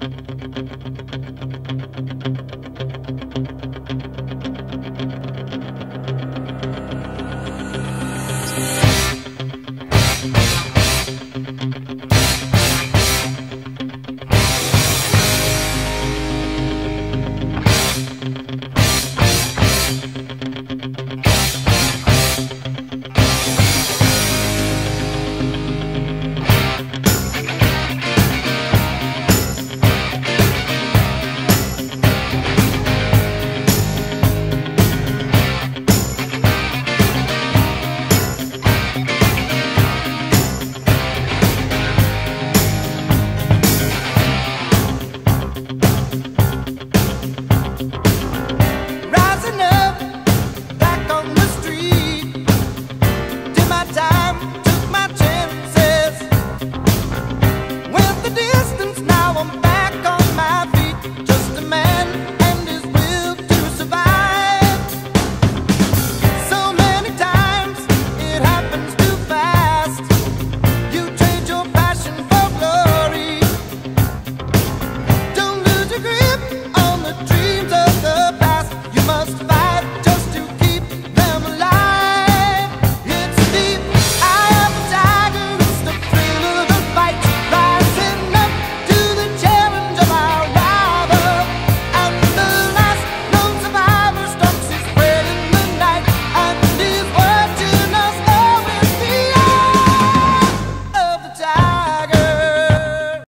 Gracias.